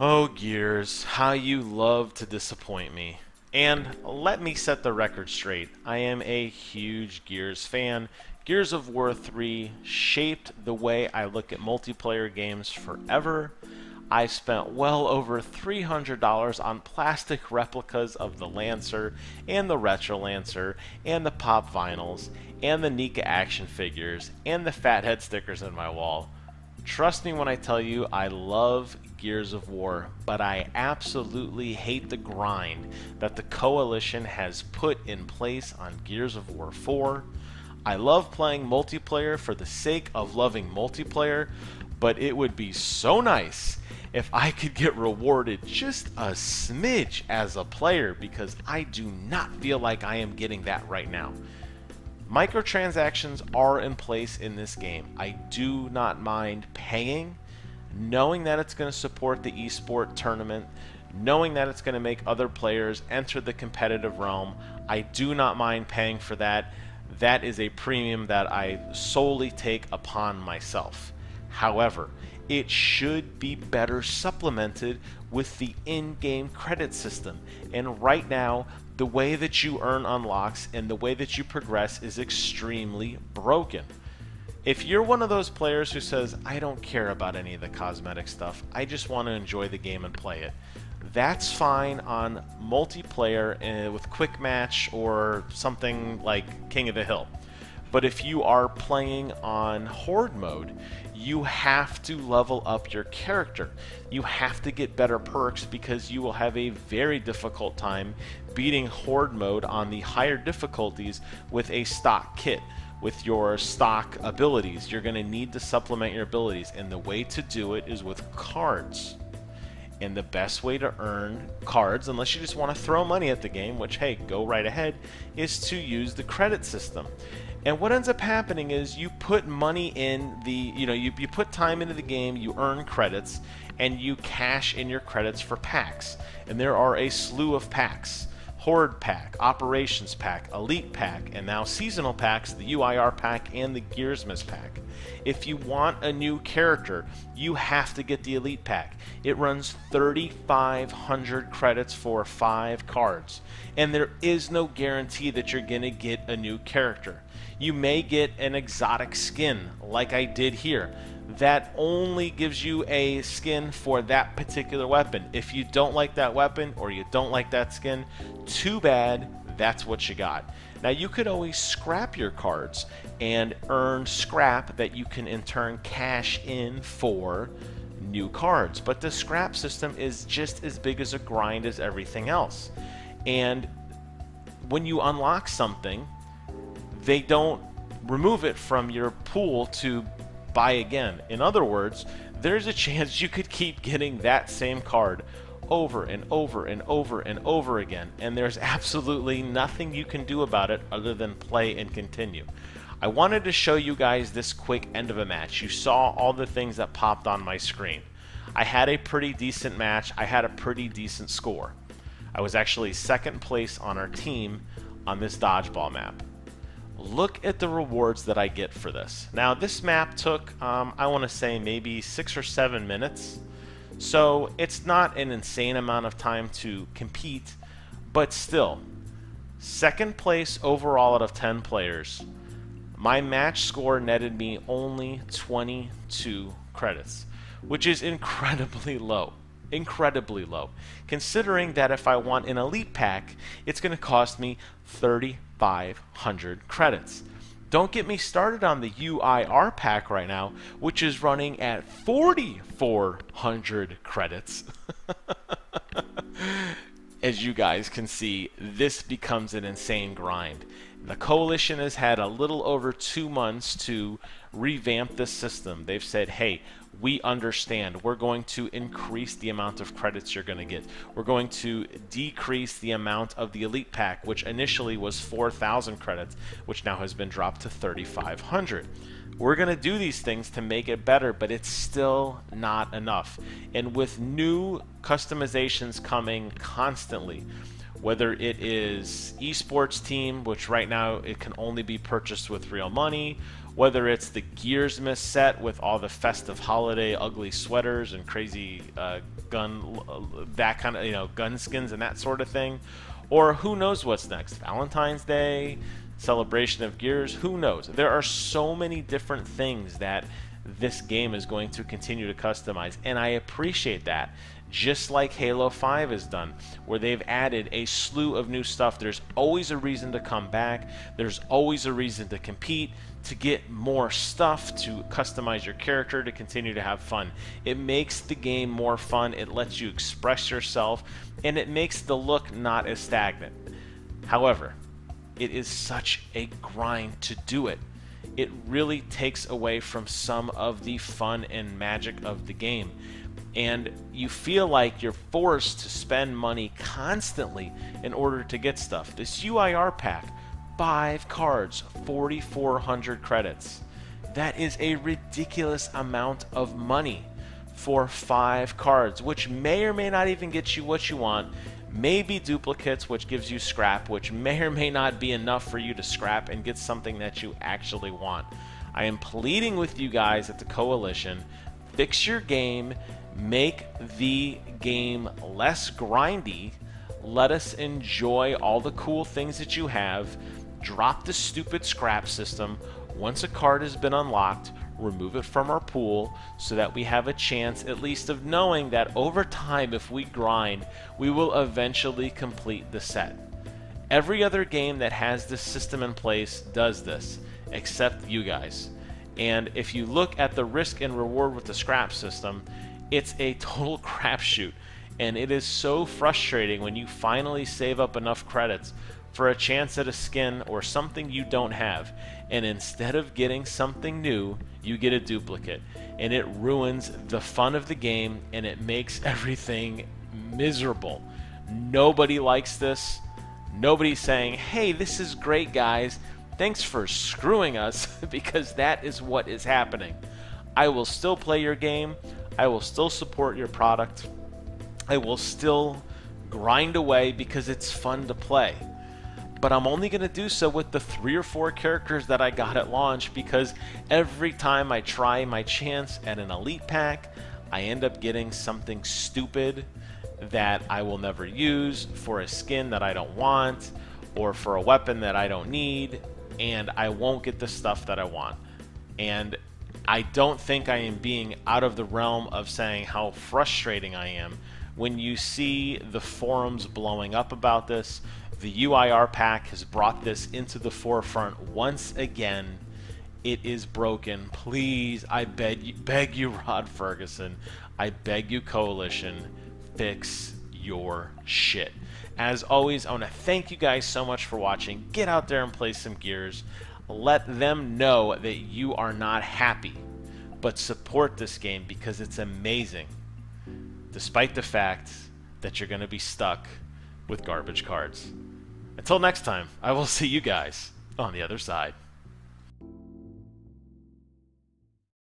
Oh, Gears, how you love to disappoint me. And let me set the record straight. I am a huge Gears fan. Gears of War 3 shaped the way I look at multiplayer games forever. I spent well over $300 on plastic replicas of the Lancer and the Retro Lancer and the Pop Vinyls and the NECA action figures and the Fathead stickers in my wall. Trust me when I tell you I love Gears of War, but I absolutely hate the grind that the Coalition has put in place on Gears of War 4. I love playing multiplayer for the sake of loving multiplayer, but it would be so nice if I could get rewarded just a smidge as a player because I do not feel like I am getting that right now. Microtransactions are in place in this game. I do not mind paying, knowing that it's going to support the esport tournament, knowing that it's going to make other players enter the competitive realm. I do not mind paying for that. That is a premium that I solely take upon myself. However, it should be better supplemented with the in-game credit system. And right now, the way that you earn unlocks and the way that you progress is extremely broken. If you're one of those players who says, I don't care about any of the cosmetic stuff, I just want to enjoy the game and play it, that's fine on multiplayer uh, with quick match or something like King of the Hill. But if you are playing on Horde mode, you have to level up your character. You have to get better perks because you will have a very difficult time beating Horde mode on the higher difficulties with a stock kit. With your stock abilities, you're going to need to supplement your abilities, and the way to do it is with cards. And the best way to earn cards, unless you just want to throw money at the game, which, hey, go right ahead, is to use the credit system. And what ends up happening is you put money in the, you know, you, you put time into the game, you earn credits, and you cash in your credits for packs. And there are a slew of packs. Horde Pack, Operations Pack, Elite Pack, and now Seasonal Packs, the UIR Pack, and the Gearsmas Pack. If you want a new character, you have to get the Elite Pack. It runs 3,500 credits for 5 cards, and there is no guarantee that you're going to get a new character. You may get an exotic skin, like I did here, that only gives you a skin for that particular weapon. If you don't like that weapon or you don't like that skin, too bad, that's what you got. Now you could always scrap your cards and earn scrap that you can in turn cash in for new cards. But the scrap system is just as big as a grind as everything else. And when you unlock something, they don't remove it from your pool to buy again. In other words, there's a chance you could keep getting that same card over and over and over and over again, and there's absolutely nothing you can do about it other than play and continue. I wanted to show you guys this quick end of a match. You saw all the things that popped on my screen. I had a pretty decent match. I had a pretty decent score. I was actually second place on our team on this dodgeball map look at the rewards that I get for this. Now, this map took, um, I want to say, maybe six or seven minutes. So it's not an insane amount of time to compete, but still, second place overall out of 10 players. My match score netted me only 22 credits, which is incredibly low. Incredibly low. Considering that if I want an elite pack, it's going to cost me 3,500 credits. Don't get me started on the UIR pack right now, which is running at 4,400 credits. As you guys can see, this becomes an insane grind. The coalition has had a little over two months to revamp this system. They've said, hey, we understand. We're going to increase the amount of credits you're going to get. We're going to decrease the amount of the Elite Pack, which initially was 4,000 credits, which now has been dropped to 3,500. We're going to do these things to make it better, but it's still not enough. And with new customizations coming constantly, whether it is esports team, which right now it can only be purchased with real money, whether it's the Gearsmas set with all the festive holiday ugly sweaters and crazy uh, gun, that kind of, you know, gun skins and that sort of thing, or who knows what's next, Valentine's Day, celebration of Gears, who knows? There are so many different things that this game is going to continue to customize, and I appreciate that just like Halo 5 has done, where they've added a slew of new stuff. There's always a reason to come back, there's always a reason to compete, to get more stuff, to customize your character, to continue to have fun. It makes the game more fun, it lets you express yourself, and it makes the look not as stagnant. However, it is such a grind to do it. It really takes away from some of the fun and magic of the game and you feel like you're forced to spend money constantly in order to get stuff. This UIR pack, five cards, 4,400 credits. That is a ridiculous amount of money for five cards, which may or may not even get you what you want. Maybe duplicates, which gives you scrap, which may or may not be enough for you to scrap and get something that you actually want. I am pleading with you guys at the Coalition fix your game make the game less grindy. Let us enjoy all the cool things that you have. Drop the stupid scrap system. Once a card has been unlocked, remove it from our pool so that we have a chance at least of knowing that over time, if we grind, we will eventually complete the set. Every other game that has this system in place does this, except you guys. And if you look at the risk and reward with the scrap system, it's a total crapshoot. And it is so frustrating when you finally save up enough credits for a chance at a skin or something you don't have. And instead of getting something new, you get a duplicate. And it ruins the fun of the game and it makes everything miserable. Nobody likes this. Nobody's saying, hey, this is great, guys. Thanks for screwing us, because that is what is happening. I will still play your game. I will still support your product. I will still grind away because it's fun to play. But I'm only going to do so with the three or four characters that I got at launch because every time I try my chance at an elite pack, I end up getting something stupid that I will never use for a skin that I don't want or for a weapon that I don't need, and I won't get the stuff that I want. And I don't think I am being out of the realm of saying how frustrating I am when you see the forums blowing up about this. The UIR pack has brought this into the forefront once again. It is broken. Please, I beg you, beg you, Rod Fergusson. I beg you, Coalition, fix your shit. As always, I want to thank you guys so much for watching. Get out there and play some gears let them know that you are not happy, but support this game because it's amazing, despite the fact that you're going to be stuck with garbage cards. Until next time, I will see you guys on the other side.